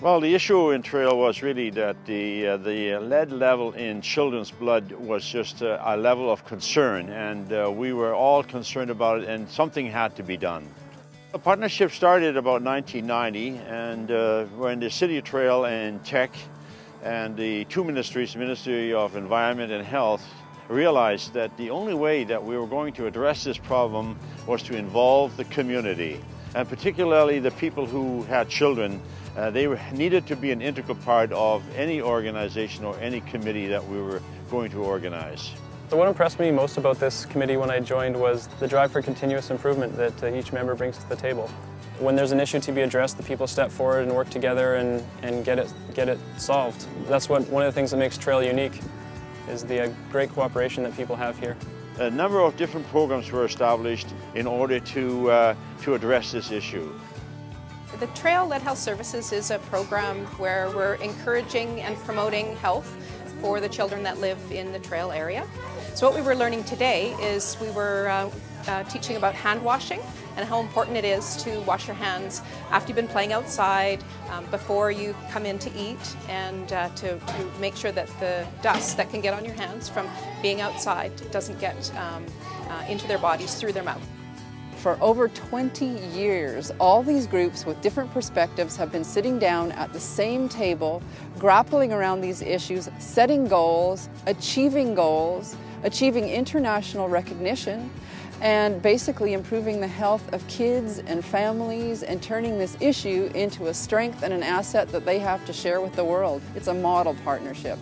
Well, the issue in trail was really that the, uh, the lead level in children's blood was just uh, a level of concern, and uh, we were all concerned about it, and something had to be done. The partnership started about 1990, and uh, when the City of Trail and Teck and the two ministries, Ministry of Environment and Health, realized that the only way that we were going to address this problem was to involve the community, and particularly the people who had children uh, they needed to be an integral part of any organization or any committee that we were going to organize. So what impressed me most about this committee when I joined was the drive for continuous improvement that uh, each member brings to the table. When there's an issue to be addressed, the people step forward and work together and, and get, it, get it solved. That's what, one of the things that makes Trail unique, is the uh, great cooperation that people have here. A number of different programs were established in order to, uh, to address this issue. The Trail Lead Health Services is a program where we're encouraging and promoting health for the children that live in the trail area. So what we were learning today is we were uh, uh, teaching about hand washing and how important it is to wash your hands after you've been playing outside, um, before you come in to eat, and uh, to, to, make sure that the dust that can get on your hands from being outside doesn't get um, uh, into their bodies through their mouth. For over 20 years, all these groups with different perspectives have been sitting down at the same table, grappling around these issues, setting goals, achieving goals, achieving international recognition, and basically improving the health of kids and families and turning this issue into a strength and an asset that they have to share with the world. It's a model partnership.